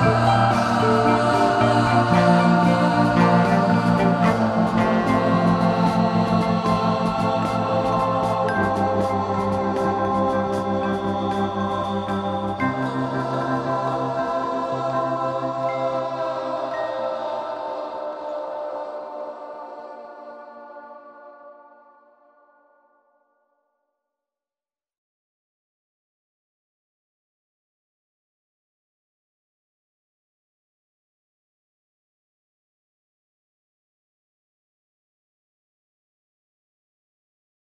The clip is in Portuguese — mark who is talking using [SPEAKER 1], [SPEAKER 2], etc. [SPEAKER 1] Música